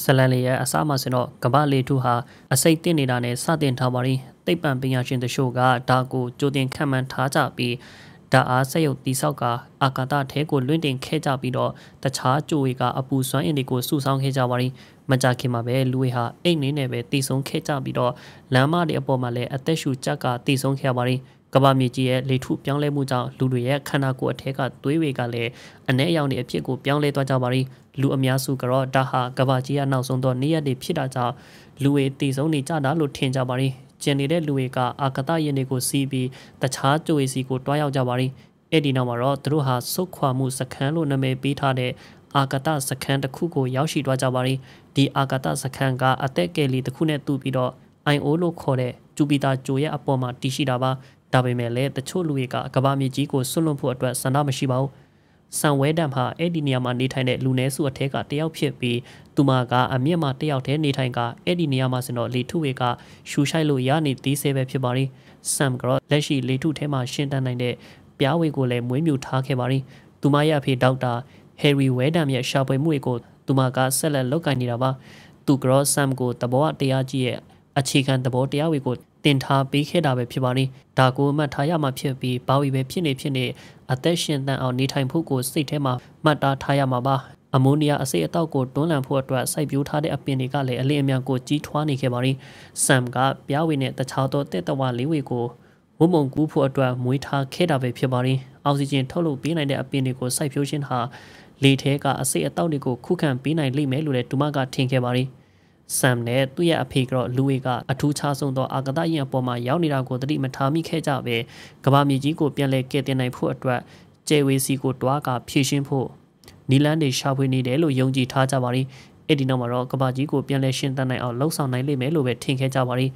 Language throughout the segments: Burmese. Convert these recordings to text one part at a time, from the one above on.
ဇလန်လီရဲ့အစားမစင်တော့ကမ္ဘာလေထုဟာအစိတ်တင်နေတာနဲ့စတင်ထားပါရင်သိပ္ပံပညာရှင်တချို့ကဒါကိုကြိုတင်ခံမှန်းထားကြပြီးဓာတ်အားစက်ရုပ်တိဆောက်ကအာကာသထဲကိုလွင့်တင်ခဲ့ကြပြီးတော့တခြားကြိုဝေကအပူစွမ်းအင်တွေကိုစုဆောင်းခဲ့ကြပါရင်မကြခင်မှာပဲလူဝေဟာအိတ်နေနဲ့ပဲတည်ဆုံးခဲ့ကြပြီးတော့လမ်းမတွေအပေါ်မှာလည်းအသက်ရှူကြက်ကတည်ဆုံးခဲ့ပါရင် ကဘာမြေကြီးရဲ့လေထုပြောင်းလဲမှုကြောင့်လူတွေရဲ့ခန္ဓာကိုယ်အထက်ကသွေးတွေကလည်းအ내အယောင်တွေအဖြစ်ကိုပြောင်းလဲသွားကြပါရီလူအများစုကတော့ဒါဟာကဘာကြီးကနောက်ဆုံးတော့နေ့ရက်တွေဖြစ်တာကြောင့်လူတွေတည်ဆုံးနေကြတာလို့ထင်ကြပါရီကျန်နေတဲ့လူတွေကအာကတရင်တွေကိုစီးပြီးတခြားကြွေစီကိုတွားရောက်ကြပါရီအဲ့ဒီနောက်မှာတော့သူတို့ဟာစုခွာမှုစခန်းလို့နာမည်ပေးထားတဲ့အာကတစခန်းတစ်ခုကိုရောက်ရှိသွားကြပါရီဒီအာကတစခန်းကအသက်ကယ်လီတစ်ခုနဲ့တူပြီးတော့ IO လို့ခေါ်တဲ့ဂျူပီတာဂျိုရဲ့အပေါ်မှာတည်ရှိတာပါ ဒါပေမဲ့လည်းတချို့လူတွေကကဘာမြေကြီးကိုဆွလွန်ဖို့အတွက်ဆန္ဒမရှိပါဘူးဆန်ဝဲဒမ်ဟာအဲ့ဒီနေရာမှာနေထိုင်တဲ့လူနည်းစုအထက်ကတယောက်ဖြစ်ပြီးသူမကအမြင့်မှာတယောက်တည်းနေထိုင်ကအဲ့ဒီနေရာမှာစင်တော့လေထုဝေကရှူရှိုက်လို့ရနေသေးဆဲပဲဖြစ်ပါရီဆမ်ကရောလက်ရှိလေထုထဲမှာရှင်းတန်းနိုင်တဲ့ပြားဝေကိုလည်းမွေးမြူထားခဲ့ပါရီသူမရဲ့အဖေဒေါက်တာဟယ်ရီဝဲဒမ်ရဲ့ရှာဖွေမှုတွေကိုသူမကဆက်လက်လုပ်ကိုင်နေတာပါသူကရောဆမ်ကိုတဘောတရားကြီးရဲ့အခြေခံသဘောတရားတွေကို တင်ထားပေးခဲ့တာပဲဖြစ်ပါလိဒါကိုမှတ်ထားရမှာဖြစ်ပြီးဘာဝီပဲဖြစ်နေဖြစ်နေအသက်ရှင်တန်အောင်နေထိုင်ဖို့ကိုစိတ်ထဲမှာမှတ်သားထားရမှာပါအမိုနီယာအစိတ်အတောက်ကိုတွန်းလှန်ဖို့အတွက်စိုက်ပျိုးထားတဲ့အပင်တွေကလည်းအလင်းအမြန်ကိုကြီးထွားနေခဲ့ပါလိဆမ်ကပြားဝေနဲ့တခြားသောတက်တဝလေးဝေကိုဝုံမုံကူးဖို့အတွက်မွေးထားခဲ့တာပဲဖြစ်ပါလိအောက်ဆီဂျင်ထုတ်လုပ်ပေးနိုင်တဲ့အပင်တွေကိုစိုက်ပျိုးခြင်းဟာလေထဲကအစိတ်အတောက်တွေကိုခုခံပေးနိုင်လိမ့်မယ်လို့လည်းဒူမကထင်ခဲ့ပါလိ ဆမ်နဲ့သူ့ရဲ့အဖေကတော့လူဝေကအထူးခြားဆုံးသောအာကသရင်အပေါ်မှာရောက်နေတာကိုသတိမထားမိခဲ့ကြပဲကဘာမြေကြီးကိုပြန်လဲကဲတင်နိုင်ဖို့အတွက်ကျဲဝေစီကိုတွားကဖြည့်ရှင်းဖို့နီလန်းတွေရှာဖွေနေတယ်လို့ယုံကြည်ထားကြပါရီအဲ့ဒီနောက်မှာတော့ကဘာကြီးကိုပြန်လဲရှင်းတတ်နိုင်အောင်လှုံ့ဆော်နိုင်လိမ့်မယ်လို့ပဲထင်ခဲ့ကြပါရီ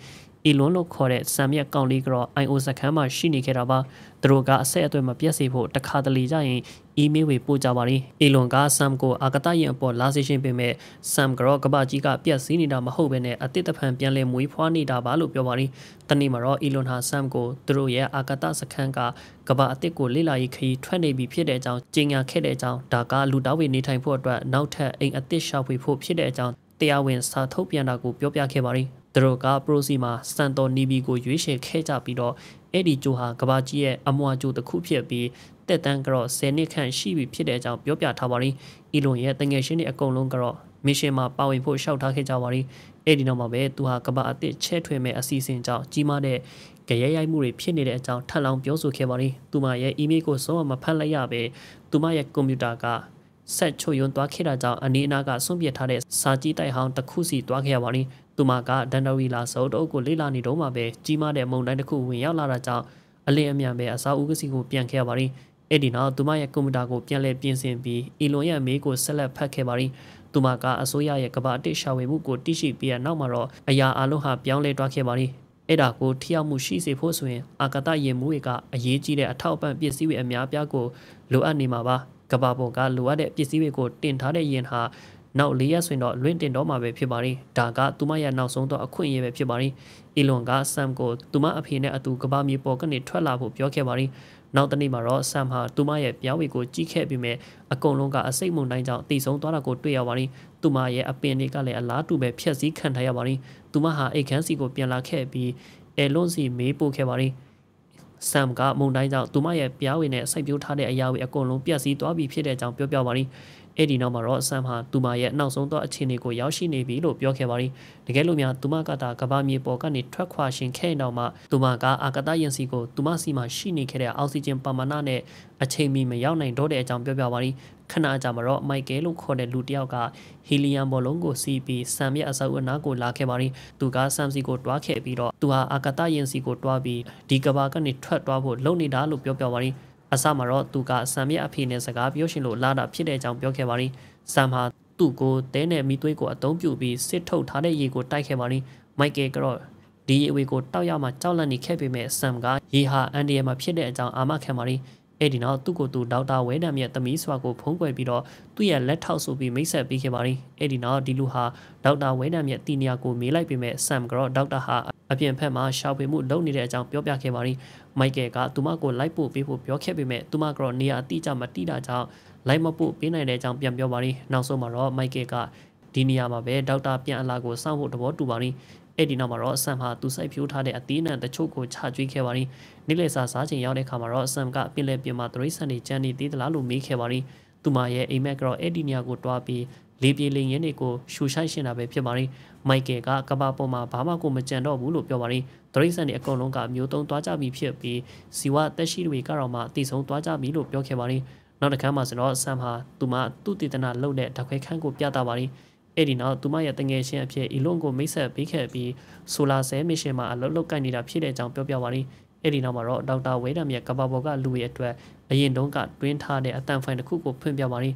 အီလွန်လို့ခေါ်တဲ့ဆမ်မြက်ကောင်လေးကတော့ IO စခန်းမှာရှိနေခဲ့တာပါသူတို့ကအဆက်အသွယ်မပြတ်စေဖို့တခါတလေကြရင်အီးမေးလ်တွေပို့ကြပါလိအီလွန်ကဆမ်ကိုအာကတရင်အပေါ်လာစေရှင်ပေမဲ့ဆမ်ကတော့ကပကြီးကပြက်စီးနေတာမဟုတ်ဘဲနဲ့အတစ်တဖန်ပြန်လဲမွေးဖွားနေတာပါလို့ပြောပါလိတနေ့မှာတော့အီလွန်ဟာဆမ်ကိုသူတို့ရဲ့အာကတစခန်းကကပအစ်စ်ကိုလေ့လာရေးခရီးထွက်နေပြီဖြစ်တဲ့အကြောင်းကြေညာခဲ့တဲ့အကြောင်းဒါကလူတောက်ဝေနေထိုင်ဖို့အတွက်နောက်ထပ်အိမ်အစ်စ်ရှာဖွေဖို့ဖြစ်တဲ့အကြောင်းတရားဝင်စာထုတ်ပြန်တာကိုပြောပြခဲ့ပါလိ သူတို့ကပရိုစီမှာစန်တော်နီဘီကိုရွေးချယ်ခဲ့ကြပြီးတော့အဲ့ဒီဂျိုဟာကဘာကြီးရဲ့အမွာဂျိုတစ်ခုဖြစ်ပြီးတက်တန်းကတော့10နှစ်ခန့်ရှိပြီဖြစ်တဲ့အကြောင်းပြောပြထားပါရင်းအီလွန်ရဲ့တငယ်ချင်းတွေအကုန်လုံးကတော့မစ်ရှင်မှာပါဝင်ဖို့ရှောက်ထားခဲ့ကြပါရင်းအဲ့ဒီနောက်မှာပဲသူဟာကဘာအစ်စ်ချဲထွေမဲ့အစီအစဉ်ကြောင့်ကြီးမားတဲ့ကြရဲရိုက်မှုတွေဖြစ်နေတဲ့အကြောင်းထပ်လောင်းပြောဆိုခဲ့ပါရင်းသူမရဲ့အီးမေးလ်ကိုဆုံးမဖတ်လိုက်ရပဲသူမရဲ့ကွန်ပျူတာကဆက်ချွတ်ယွန်းသွားခဲ့တာကြောင့်အနေအနာကဆွန့်ပစ်ထားတဲ့စာကြည့်တိုက်ဟောင်းတစ်ခုစီသွားခဲ့ရပါလိမ့် သူမကဒန်ဒရီလာစုပ်တအုပ်ကိုလေ့လာနေတော့မှပဲကြီးမားတဲ့မုံတိုင်းတစ်ခုဝင်ရောက်လာတာကြောင့်အလင်းအမြန်ပဲအစာဦးကစီကိုပြန်ခဲ့ရပါလိမ့်အဲ့ဒီနောက်သူမရဲ့ကွန်ပျူတာကိုပြန်လည်ပြင်ဆင်ပြီးအီလွန်ရဲ့မေးကိုဆက်လက်ဖတ်ခဲ့ပါလိမ့်သူမကအစိုးရရဲ့ကဘာအတစ်ရှာဝေမှုကိုတိရှိပြီးတဲ့နောက်မှာတော့အရာအလုံးဟာပြောင်းလဲသွားခဲ့ပါလိမ့်အဲ့ဒါကိုထိရောက်မှုရှိစေဖို့ဆိုရင်အာကာသရင်မှုတွေကအရေးကြီးတဲ့အထောက်အပံ့ပစ္စည်းတွေအများပြားကိုလိုအပ်နေမှာပါကဘာပေါ်ကလိုအပ်တဲ့ပစ္စည်းတွေကိုတင်ထားတဲ့ယင်ဟာ နောက်၄ရက်ဆိုရင်တော့လွင့်တင်တော့မှာပဲဖြစ်ပါရင်ဒါကသူမရဲ့နောက်ဆုံးတော့အခွင့်အရေးပဲဖြစ်ပါရင်အီလွန်ကဆမ်ကိုသူမအဖေနဲ့အတူကဘာမြေပေါ်ကနေထွက်လာဖို့ပြောခဲ့ပါရင်နောက်တနေ့မှာတော့ဆမ်ဟာသူမရဲ့ပြောင်းဝေကိုကြီးခဲ့ပြီးမြဲအကုန်လုံးကအစိတ်မုန်တိုင်းကြောင့်တည်ဆုံသွားတာကိုတွေ့ရပါရင်သူမရဲ့အပင်တွေကလည်းအလားတူပဲဖြက်စီးခံထားရပါရင်သူမဟာအိတ်ခမ်းစီကိုပြန်လာခဲ့ပြီးအဲလွန်စီမေးပို့ခဲ့ပါရင် ဆမ်ကမုန်တိုင်းကြောင့်သူမရဲ့ပြားဝင်နဲ့စိုက်ပျိုးထားတဲ့အရာတွေအကုန်လုံးပြက်စီးသွားပြီဖြစ်တဲ့အကြောင်းပြောပြပါရင်းအဲ့ဒီနောက်မှာတော့ဆမ်ဟာသူမရဲ့နောက်ဆုံးသောအခြေအနေကိုရောက်ရှိနေပြီလို့ပြောခဲ့ပါရင်းတကယ်လို့များသူမကတာကဘာမြေပေါ်ကနေထွက်ခွာရှင်ခဲ့နောက်မှာသူမကအာကတယင်စီကိုသူမစီမှာရှိနေခဲ့တဲ့အောက်ဆီဂျင်ပမာဏနဲ့အချိန်မီမရောက်နိုင်တော့တဲ့အကြောင်းပြောပြပါရင်း ခဏကြာမှာတော့မိုက်ကယ်လို့ခေါ်တဲ့လူတစ်ယောက်ကဟီလီယမ်ဘောလုံးကိုစီးပြီးဆမ်ရဲ့အဆောက်အနားကိုလာခဲ့ပါရင်းသူကဆမ်စီကိုတွားခဲ့ပြီးတော့သူဟာအာကတယင်စီကိုတွားပြီးဒီကဘာကနေထွက်တွားဖို့လုပ်နေတာလို့ပြောပြပါရင်းအစမှာတော့သူကဆမ်ရဲ့အဖေနဲ့စကားပြောရှင်လို့လာတာဖြစ်တဲ့အကြောင်းပြောခဲ့ပါရင်းဆမ်ဟာသူ့ကိုတဲနဲ့မိသွေးကိုအသုံးပြုပြီးစစ်ထုတ်ထားတဲ့ရေကိုတိုက်ခဲ့ပါရင်းမိုက်ကယ်ကတော့ဒီရေဝေကိုတောက်ရမှကြောက်လန့်နေခဲ့ပေမဲ့ဆမ်ကရေဟာအန်ဒီယမှာဖြစ်တဲ့အကြောင်းအာမခံပါရင်း အဲ့ဒီနောက်သူ့ကိုယ်သူဒေါက်တာဝဲနံရဲ့သမီးစွာကိုဖုံးကွယ်ပြီးတော့သူ့ရဲ့လက်ထောက်ဆိုပြီးမိတ်ဆက်ပေးခဲ့ပါရီအဲ့ဒီနောက်ဒီလူဟာဒေါက်တာဝဲနံရဲ့တီနီယာကိုမေးလိုက်ပေမဲ့ဆမ်ကတော့ဒေါက်တာဟာအပြင်ဖက်မှာရှာဖွေမှုလုပ်နေတဲ့အကြောင်းပြောပြခဲ့ပါရီမိုက်ကယ်ကသူမကိုလိုက်ပို့ပေးဖို့ပြောခဲ့ပေမဲ့သူမကတော့နေရာအတိအကျမတိတာကြောင့်လိုက်မပို့ပေးနိုင်တဲ့အကြောင်းပြန်ပြောပါရီနောက်ဆုံးမှာတော့မိုက်ကယ်ကဒီဒီနေရာမှာပဲဒေါက်တာပြန်အလာကိုစောင့်ဖို့တဘောတူပါရီ အဲ့ဒီနောက်မှာတော့ဆမ်ဟာသူစိုက်ဖြိုးထားတဲ့အသီးနှံတချို့ကိုချကျွေးခဲ့ပါရီနေ့လည်စာစားချိန်ရောက်တဲ့အခါမှာတော့ဆမ်ကပင်လယ်ပြင်မှာသရိစံနေကြမ်းနေသေးသလားလို့မေးခဲ့ပါရီသူမရဲ့အိမ်မက်ကတော့အဲ့ဒီနေရာကိုတွားပြီးလေပြေလေရင်တွေကိုရှူရှိုက်ရှင်တာပဲဖြစ်ပါရီမိုက်ကယ်ကကဘာပေါ်မှာဘာမှကိုမကြံတော့ဘူးလို့ပြောပါရီသရိစံနေအကုန်လုံးကမျိုးသုံးသွားကြပြီဖြစ်ပြီးစီဝတက်ရှိတွေကတော့မှအတိဆုံးသွားကြပြီလို့ပြောခဲ့ပါရီနောက်တစ်ခါမှဆိုတော့ဆမ်ဟာသူမသူ့တည်တနာလှုပ်တဲ့ဓာခွဲခန်းကိုပြတာပါရီ အဲ့ဒီနောက်သူမရဲ့တငယ်ချင်းအဖြစ်အီလွန်ကိုမိတ်ဆက်ပေးခဲ့ပြီးဆိုလာဆဲမစ်ရှင်မှာအလုပ်လုပ်ကိုင်နေတာဖြစ်တဲ့အကြောင်းပြောပြပါရီအဲ့ဒီနောက်မှာတော့ဒေါက်တာဝဲဒမ်ရဲ့ကဘာဘော်ကလူရဲ့အတွက်အရင်တုန်းကတွင်းထားတဲ့အတန်ဖိုင်တစ်ခုကိုဖွင့်ပြပါရီ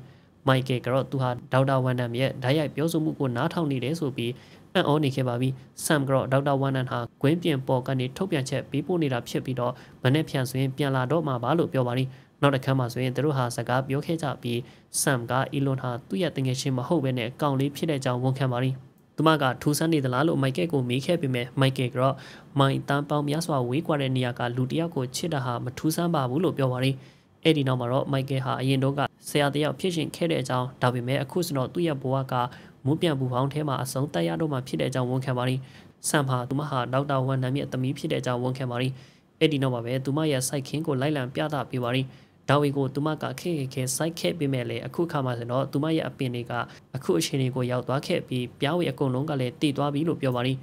မိုက်ကယ်ကတော့သူဟာဒေါက်တာဝမ်နမ်ရဲ့ဓာတ်ရိုက်ပြောဆိုမှုကိုနားထောင်နေတယ်ဆိုပြီးအံ့ဩနေခဲ့ပါပြီဆမ်ကတော့ဒေါက်တာဝမ်နမ်ဟာဂွင်းပြင်ပေါ်ကနေထုတ်ပြန်ချက်ပေးပို့နေတာဖြစ်ပြီးတော့မနေ့ဖြန်ဆိုရင်ပြန်လာတော့မှာပါလို့ပြောပါရီ နောက်တစ်ခါမှဆိုရင်သူတို့ဟာစကားပြောခဲ့ကြပြီးဆမ်ကအီလွန်ဟာသူ့ရဲ့တငယ်ချင်းမဟုတ်ဘဲနဲ့အကောင်လေးဖြစ်တဲ့အကြောင်းဝန်ခံပါရီသူမကထူဆန်းနေသလားလို့မိုက်ကယ်ကိုမေးခဲ့ပေမဲ့မိုက်ကယ်ကတော့မိုင်တန်းပေါင်းများစွာဝေးကွာတဲ့နေရာကလူတယောက်ကိုချစ်တာဟာမထူးဆန်းပါဘူးလို့ပြောပါရီအဲ့ဒီနောက်မှာတော့မိုက်ကယ်ဟာအရင်တော့ကဆရာတယောက်ဖြစ်ရှင်ခဲ့တဲ့အကြောင်းဒါပေမဲ့အခုစတော့သူ့ရဲ့ဘဝကမူးပြန်ပူပေါင်းထဲမှာအဆုံးတက်ရတော့မှဖြစ်တဲ့အကြောင်းဝန်ခံပါရီဆမ်ဟာသူမဟာဒေါက်တာဝမ်နမ်ရဲ့သမီးဖြစ်တဲ့အကြောင်းဝန်ခံပါရီအဲ့ဒီနောက်မှာပဲသူမရဲ့စိုက်ခင်းကိုလိုက်လံပြသပေးပါရီ ဒါဝီကိုသူမကခဲခဲခဲစိုက်ခဲ့ပြီးမဲ့လေအခုခါမှဆိုတော့သူမရဲ့အပင်တွေကအခုအချိန်တွေကိုရောက်သွားခဲ့ပြီးပြားဝီအကုန်လုံးကလည်းတည်သွားပြီလို့ပြောပါရီ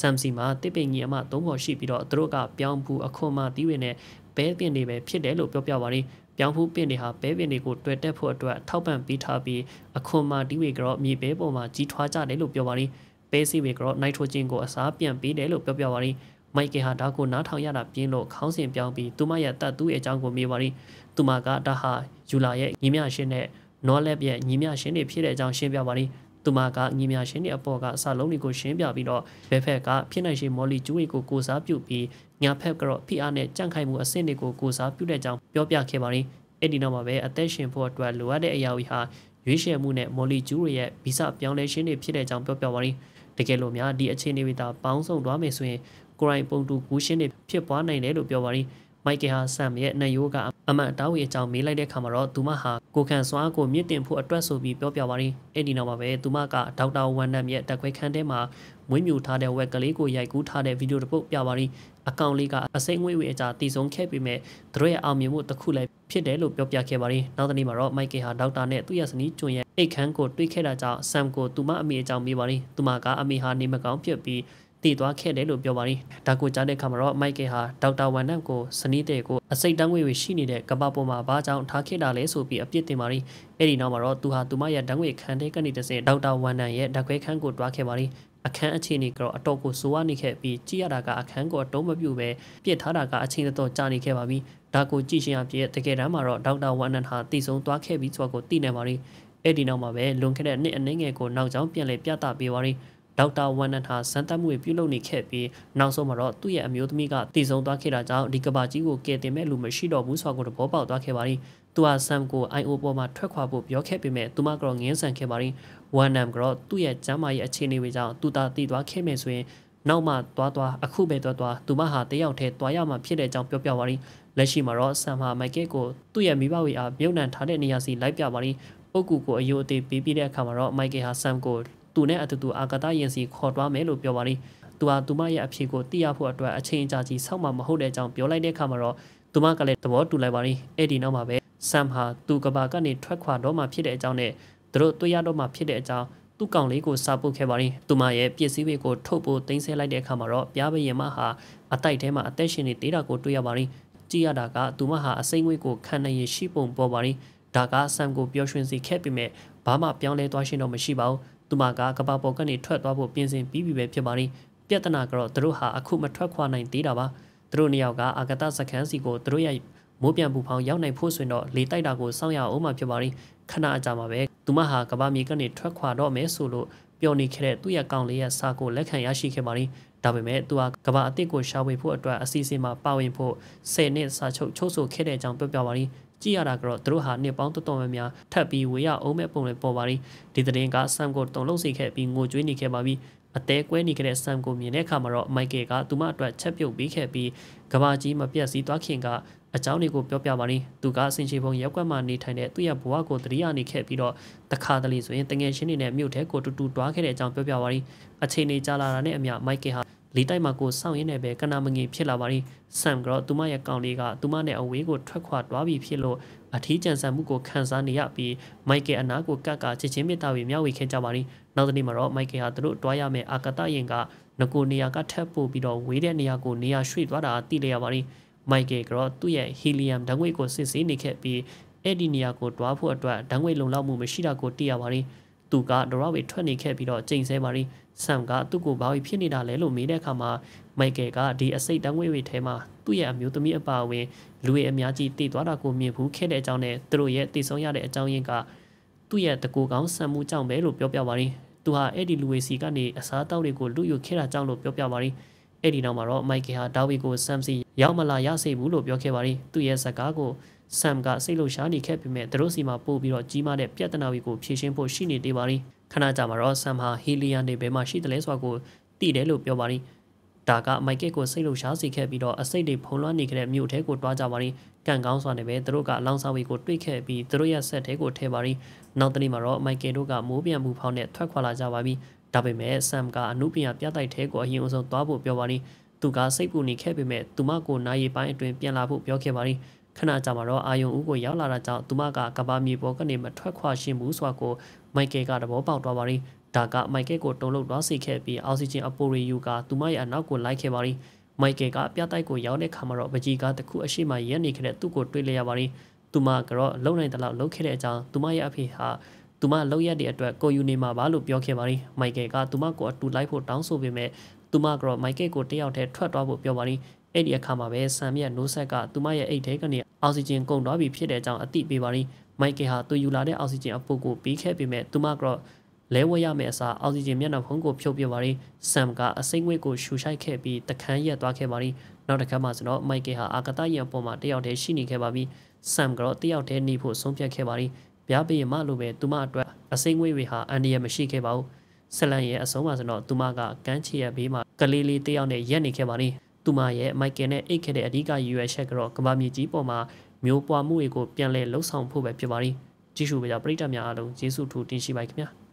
ဆမ်စီမှာတစ်ပင်ကြီးအမသုံးပေါ်ရှိပြီးတော့သူတို့ကပြောင်းဘူးအခွန်မတီးဝင်နဲ့ဘဲပင်တွေပဲဖြစ်တယ်လို့ပြောပြပါရီပြောင်းဖူးပင်တွေဟာဘဲပင်တွေကိုတွေ့တက်ဖို့အတွက်ထောက်ပံ့ပေးထားပြီးအခွန်မတီးဝေကတော့မြေဘဲပေါ်မှာကြီးထွားကြတယ်လို့ပြောပါရီပဲစီဝေကတော့နိုက်ထရိုဂျင်ကိုအစားပြန်ပေးတယ်လို့ပြောပြပါရီမိုက်ကယ်ဟာဒါကိုနားထောင်ရတာပြင်းလို့ခေါင်းစဉ်ပြောင်းပြီးသူမရဲ့တတ်သူ့ရဲ့အကြောင်းကိုမေးပါရီ သူမကဒါဟာယူလာရဲ့ညီမရှင်နဲ့နော်လက်ရဲ့ညီမရှင်တွေဖြစ်တဲ့အကြောင်းရှင်းပြပါရီသူမကညီမရှင်တွေအပေါ်ကအစာလုံးတွေကိုရှင်းပြပြီးတော့ဘဲဖက်ကဖြစ်နိုင်ရှိမော်လီကျူးတွေကိုကိုစားပြုပြီးညာဖက်ကတော့ဖိအားနဲ့ကြန့်ခိုင်မှုအဆင့်တွေကိုကိုစားပြုတဲ့အကြောင်းပြောပြခဲ့ပါရီအဲ့ဒီနောက်မှာပဲအသက်ရှင်ဖို့အတွက်လိုအပ်တဲ့အရာတွေဟာရွေးချယ်မှုနဲ့မော်လီကျူးတွေရဲ့ဗီဇပြောင်းလဲခြင်းတွေဖြစ်တဲ့အကြောင်းပြောပြပါရီတကယ်လို့များဒီအခြေအနေတွေသာပေါင်းစုံသွားမယ်ဆိုရင်ကိုရိုင်းပုံတူကူးရှင်းတွေဖြစ်ပွားနိုင်တယ်လို့ပြောပါရီမို က်ကယ်ဟာဆမ်ရဲ့နှယိုးကအမှန်တောင်းဝေအကြောင်းမေးလိုက်တဲ့ခါမှာတော့သူမဟာကိုခန့်စွာကိုမြင့်တင်ဖို့အတွက်ဆိုပြီးပြောပြပါရီအဲ့ဒီနောက်မှာပဲသူမကဒေါက်တာဝမ်နမ်ရဲ့တက်ခွဲခန်းထဲမှာမွေးမြူထားတဲ့ဝက်ကလေးကိုရိုက်ကူးထားတဲ့ဗီဒီယိုတစ်ပုဒ်ပြပါရီအကောင့်လေးကအစိမ့်ငွေ့ဝေအကြတည်ဆုံးခဲ့ပေမဲ့သူတို့ရဲ့အောင်မြင်မှုတစ်ခုလည်းဖြစ်တယ်လို့ပြောပြခဲ့ပါရီနောက်တနေ့မှာတော့မိုက်ကယ်ဟာဒေါက်တာနဲ့သူ့ရဲ့ဇနီးကျွန်းရဲ့အိတ်ခမ်းကိုတွေးခဲ့တာကြောင့်ဆမ်ကိုသူမအမေအကြောင်းမေးပါရီသူမကအမေဟာနေမကောင်းဖြစ်ပြီး တည်သွားခဲ့တယ်လို့ပြောပါရီဒါကိုကြားတဲ့အခါမှာတော့မိုက်ကယ်ဟာဒေါက်တာဝမ်နမ်ကိုစနီးတဲ့ကိုအစိတ်တန်းငွေရှိနေတဲ့ကပ္ပပေါ်မှာဘာကြောင့်ထားခဲ့တာလဲဆိုပြီးအပြစ်တင်ပါရီအဲ့ဒီနောက်မှာတော့သူဟာသူမရဲ့တန်းငွေခန်းတဲ့ကနေတစင်ဒေါက်တာဝမ်နမ်ရဲ့ဓာတ်ခွဲခန်းကိုတွားခဲ့ပါရီအခန်းအခြေအနေကတော့အတော့ကိုစိုးဝါနေခဲ့ပြီးကြည့်ရတာကအခန်းကိုအတုံးမပြုတ်ပဲပြစ်ထားတာကအချိန်တော်ကြာနေခဲ့ပါပြီဒါကိုကြည့်ရှင်အပြည့်တကယ်တမ်းမှာတော့ဒေါက်တာဝမ်နန်ဟာတည်ဆုံသွားခဲ့ပြီးဆိုတာကိုသိနေပါရီအဲ့ဒီနောက်မှာပဲလွန်ခဲ့တဲ့နှစ်အနည်းငယ်ကိုနောက်ကျောင်းပြန်လည်ပြသပေးပါရီ ဒေါက်တာဝမ်နန်ဟာစမ်းသပ်မှုပြုလုပ်နေခဲ့ပြီးနောက်ဆုံးမှာတော့သူ့ရဲ့အမျိုးသမီးကတည်ဆုံသွားခဲ့တာကြောင့်ဒီကဘာကြီးကိုကယ်တင်မဲ့လူမရှိတော့ဘူးဆိုတာကိုသဘောပေါက်သွားခဲ့ပါရီသူဟာဆမ်ကို IO ပေါ်မှာထွက်ခွာဖို့ပြောခဲ့ပေမဲ့သူမကတော့ငင်းဆန်ခဲ့ပါရီဝမ်နမ်ကတော့သူ့ရဲ့ကျမ်းမာရေးအခြေအနေတွေကြောင့်သူသာတည်သွားခဲ့မယ်ဆိုရင်နောက်မှသွားသွားအခုပဲသွားသွားသူမဟာတယောက်တည်းသွားရမှာဖြစ်တဲ့အကြောင်းပြောပြပါရီလက်ရှိမှာတော့ဆမ်ဟာမိုက်ကဲကိုသူ့ရဲ့မိဘဝေအားမြုပ်နှံထားတဲ့နေရာစီလိုက်ပြပါရီပုတ်ကူကိုအယိုအသေးပေးပြီးတဲ့အခါမှာတော့မိုက်ကဲဟာဆမ်ကို သူနဲ့အတူတူအာကာသယင်စီခေါ်သွားမယ်လို့ပြောပါရီသူဟာသူမရဲ့အဖြေကိုသိရဖို့အတွက်အချိန်အကြာကြီးစောင့်မှမဟုတ်တဲ့အကြောင်းပြောလိုက်တဲ့အခါမှာတော့သူမကလည်းသဘောတူလိုက်ပါရီအဲ့ဒီနောက်မှာပဲဆမ်ဟာသူကဘာကနေထွက်ခွာတော့မှဖြစ်တဲ့အကြောင်းနဲ့သူတို့တွေ့ရတော့မှဖြစ်တဲ့အကြောင်းသူ့ကောင်လေးကိုစာပုတ်ခဲ့ပါရင်သူမရဲ့ပစ္စည်းတွေကိုထုတ်ဖို့တင်ဆက်လိုက်တဲ့အခါမှာတော့ပြားဘရင်မဟာအတိုက်ထဲမှာအသက်ရှင်နေသေးတာကိုတွေ့ရပါရင်ကြည့်ရတာကသူမဟာအစိမ့်ငွေကိုခံနိုင်ရရှိပုံပေါ်ပါရင်ဒါကဆမ်ကိုပျော်ရွှင်စေခဲ့ပေမဲ့ဘာမှပြောင်းလဲသွားရှင်တော့မရှိပါဘူး သူမကကပပေါ်ကနေထွက်သွားဖို့ပြင်ဆင်ပြီးပြီပဲဖြစ်ပါရင်ပြဿနာကတော့သူတို့ဟာအခုမထွက်ခွာနိုင်သေးတာပါသူတို့နှစ်ယောက်ကအာဂတစခန်းစီကိုသူတို့ရဲ့မိုးပြန်ပူဖောင်ရောက်နိုင်ဖို့ဆိုရင်တော့လေတိုက်တာကိုစောင့်ရအောင်မှဖြစ်ပါရင်ခဏအကြာမှာပဲသူမဟာကဘာမြေကနေထွက်ခွာတော့မယ်ဆိုလို့ပျော်နေခဲ့တဲ့သူ့ရဲ့ကောင်လေးရဲ့စာကိုလက်ခံရရှိခဲ့ပါရင်ဒါပေမဲ့သူဟာကဘာအစ်စ်ကိုရှာဝေဖို့အတွက်အစီအစဉ်မှာပါဝင်ဖို့10နှစ်စာချုပ်ချုပ်ဆိုခဲ့တဲ့အကြောင်းပြောပြပါရင် ကြည့်ရတာကတော့သူတို့ဟာနှစ်ပေါင်းတော်တော်များများထပ်ပြီးဝေရအောင်မဲ့ပုံတွေပေါ်ပါရင်ဒီသတင်းကဆမ်ကိုတုံလုံးစေခဲ့ပြီးငိုကြွေးနေခဲ့ပါပြီအသေးကွဲနေခဲ့တဲ့ဆမ်ကိုမြင်တဲ့အခါမှာတော့မိုက်ကယ်ကသူမအတွက်ချက်ပြုတ်ပေးခဲ့ပြီးကဘာကြီးမပြတ်စည်းသွားခင်ကအအကြောင်းတွေကိုပြောပြပါရင်းသူကအစင်ချေပုံရက်ကွက်မှနေထိုင်တဲ့သူ့ရဲ့ဘဝကိုတတိယနေခဲ့ပြီးတော့တခါတလေဆိုရင်တငယ်ချင်းတွေနဲ့မြို့ထဲကိုတူတူတွားခဲ့တဲ့အကြောင်းပြောပြပါရင်းအချိန်နေကြာလာတာနဲ့အမျှမိုက်ကယ်ဟာ လီတိုက်မှာကိုစောင့်ရင်းနဲ့ပဲကနာမငင်ဖြစ်လာပါရီဆမ်ကတော့သူမရဲ့ကောင်လေးကသူမနဲ့အဝေးကိုထွက်ခွာသွားပြီဖြစ်လို့အထီးကျန်ဆန်မှုကိုခံစားနေရပြီးမိုက်ကယ်အနာကိုကတ်ကချစ်ချင်းမြတ်တာတွေမျှဝေခဲ့ကြပါရီနောက်တစ်နေ့မှာတော့မိုက်ကယ်ဟာသူတို့တွားရမယ့်အာကတယင်ကငကိုနေရာကထပ်ပို့ပြီးတော့ဝေးတဲ့နေရာကိုနေရာရွှေ့သွားတာသိလျက်ပါရီမိုက်ကယ်ကတော့သူ့ရဲ့ဟီလီယမ်ဓာတ်ငွေ့ကိုစစ်ဆေးနေခဲ့ပြီးအဲ့ဒီနေရာကိုတွားဖို့အတွက်ဓာတ်ငွေ့လုံလောက်မှုမရှိတာကိုသိရပါရီသူကဒရော့ဝေထွက်နေခဲ့ပြီးတော့ချိန်ဆဲပါရီ ဆမ်ကသူ့ကိုဘာဖြစ်နေတာလဲလို့မေးတဲ့အခါမှာမိုက်ကယ်ကဒီအစိတ်တန်းငွေတွေထဲမှာသူ့ရဲ့အမျိုးသမီးအပါအဝင်လူတွေအများကြီးတည်သွားတာကိုမြင်ဘူးခဲ့တဲ့အကြောင်းနဲ့သူတို့ရဲ့တည်ဆုံးရတဲ့အကြောင်းရင်းကသူ့ရဲ့တကူကောင်းဆမ်မှုကြောင့်ပဲလို့ပြောပြပါရင်းသူဟာအဲ့ဒီလူဝေစီကနေအစားအသောက်တွေကိုလူယူခဲ့တာကြောင့်လို့ပြောပြပါရင်းအဲ့ဒီနောက်မှာတော့မိုက်ကယ်ဟာဒါဝီကိုဆမ်စီရောက်မလာရစေဘူးလို့ပြောခဲ့ပါရင်းသူ့ရဲ့စကားကိုဆမ်ကစိတ်လှုပ်ရှားနေခဲ့ပေမဲ့သူတို့စီမှာပို့ပြီးတော့ကြီးမားတဲ့ပြဿနာတွေကိုဖြေရှင်းဖို့ရှိနေသေးပါရင်း ခဏကြာမှာတော့ဆမ်ဟာဟီလီယာနေဘယ်မှာရှိတယ်လဲဆိုတာကိုသိတယ်လို့ပြောပါရီဒါကမိုက်ကက်ကိုစိတ်လှုပ်ရှားစေခဲ့ပြီးတော့အစိတ်တွေဖုံးလွှမ်းနေခဲ့တဲ့မြို့ထဲကိုတွားကြပါရီကန်ကောင်းစွာနဲ့ပဲသူတို့ကအလောင်းဆောင်ဝေကိုတွေ့ခဲ့ပြီးသူတို့ရဲ့ဆက်ထဲကိုထဲပါရီနောက်တနေ့မှာတော့မိုက်ကယ်တို့ကမိုးပြန်မှုဖောင်းနဲ့ထွက်ခွာလာကြပါပြီဒါပေမဲ့ဆမ်ကအမှုပညာပြတိုက်ထဲကိုအရင်အဆုံးသွားဖို့ပြောပါရီသူကစိတ်ပူနေခဲ့ပေမဲ့သူမကိုနာရီပိုင်းအတွင်းပြန်လာဖို့ပြောခဲ့ပါရီ ခဏကြာမှာတော့အာယုံဦးကိုရောက်လာတာကြောင့်သူမကကဘာမြေပေါ်ကနေမထွက်ခွာရှင်ဘူးဆိုတာကိုမိုက်ကယ်ကသဘောပေါက်သွားပါရီဒါကမိုက်ကယ်ကိုတုံ့လောက်သွားစေခဲ့ပြီးအောက်ဆီဂျင်အပိုရီယူကသူမရဲ့အနောက်ကိုလိုက်ခဲ့ပါရီမိုက်ကယ်ကပြတိုက်ကိုရောက်တဲ့ခါမှာတော့ပကြီးကတခုအရှိမရက်နေခဲ့တဲ့သူ့ကိုတွေ့လျက်ပါရီသူမကတော့လုံနိုင်တဲ့လောက်လှုပ်ခဲ့တဲ့အကြောင်းသူမရဲ့အဖေဟာသူမလှုပ်ရက်တဲ့အတွက်ကိုယူနေမှာပါလို့ပြောခဲ့ပါရီမိုက်ကယ်ကသူမကိုအတူလိုက်ဖို့တောင်းဆိုပေမဲ့သူမကတော့မိုက်ကယ်ကိုတယောက်တည်းထွက်သွားဖို့ပြောပါရီ အဲ့ဒီအခါမှာပဲဆမ်မြတ်နိုးဆက်ကသူမရဲ့အိတ်ထဲကနေအောက်ဆီဂျင်ကုန်သွားပြီဖြစ်တဲ့အကြောင်းအသိပေးပါရီမိုက်ကယ်ဟာသူယူလာတဲ့အောက်ဆီဂျင်အပုတ်ကိုပြီးခဲ့ပေမဲ့သူမကတော့လဲဝဲရမယ့်အစားအောက်ဆီဂျင်မျက်နှာဖုံးကိုဖြုတ်ပြပါရီဆမ်ကအစိမ့်ငွေ့ကိုရှူရှိုက်ခဲ့ပြီးတခန်းရက်သွားခဲ့ပါရီနောက်တစ်ခါမှဆိုတော့မိုက်ကယ်ဟာအာကတရံပေါ်မှာတယောက်တည်းရှိနေခဲ့ပါပြီဆမ်ကတော့တယောက်တည်းနေဖို့ဆုံးဖြတ်ခဲ့ပါရီပြားပေမလို့ပဲသူမအတွက်အစိမ့်ငွေ့တွေဟာအန်ဒီရမရှိခဲ့ပါဘူးဆလန်ရဲ့အဆုံးမှာဆိုတော့သူမကကန်းချီရဲ့ဘေးမှာကလေးလေးတယောက်နဲ့ရက်နေခဲ့ပါရီ သူမရဲ့မိုက်ကယ်နဲ့အိတ်ခဲ့တဲ့အဓိကရည်ရွယ်ချက်ကတော့ကမ္ဘာမြေကြီးပေါ်မှာမျိုးပွားမှုတွေကိုပြန်လည်လှုပ်ဆောင်ဖို့ပဲဖြစ်ပါရီကြည့်ရှုကြပရိသတ်များအားလုံးယေရှုထူတင်ရှိပါခင်ဗျာ